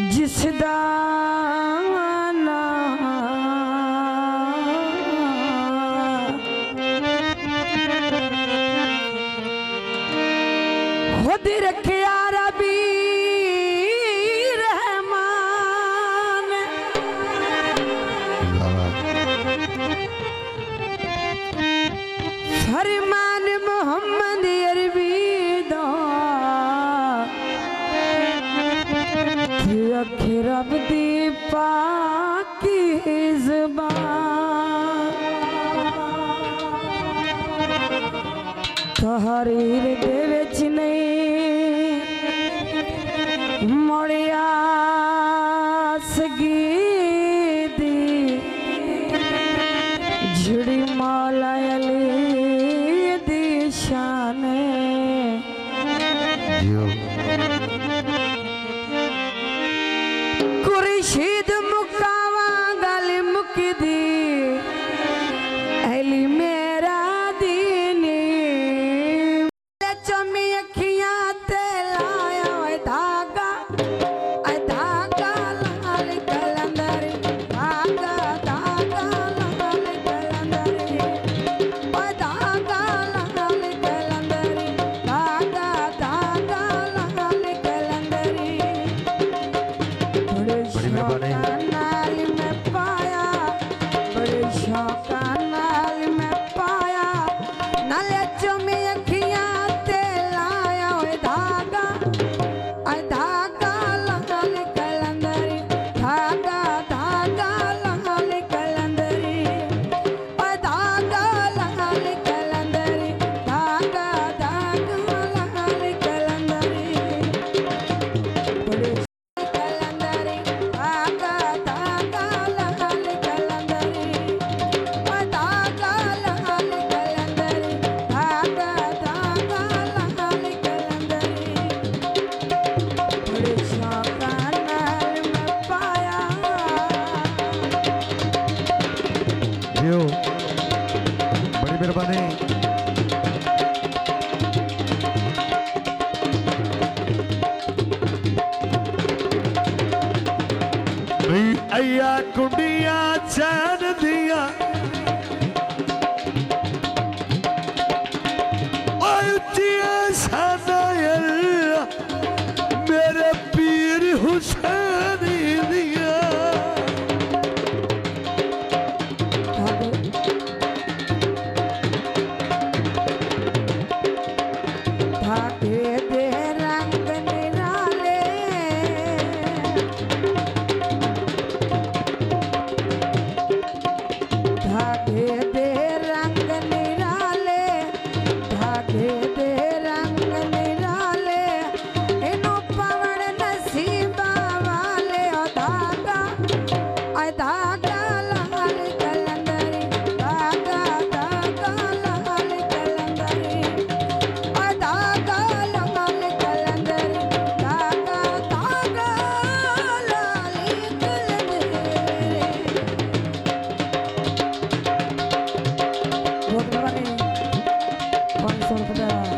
ਜਿਸ ਦਾ હરીર દેવે જ નહીં. મળે everybody. भाइयों बड़ी मेहरबानी। अया चैन दिया। मेरे पीर हुसैन। 是的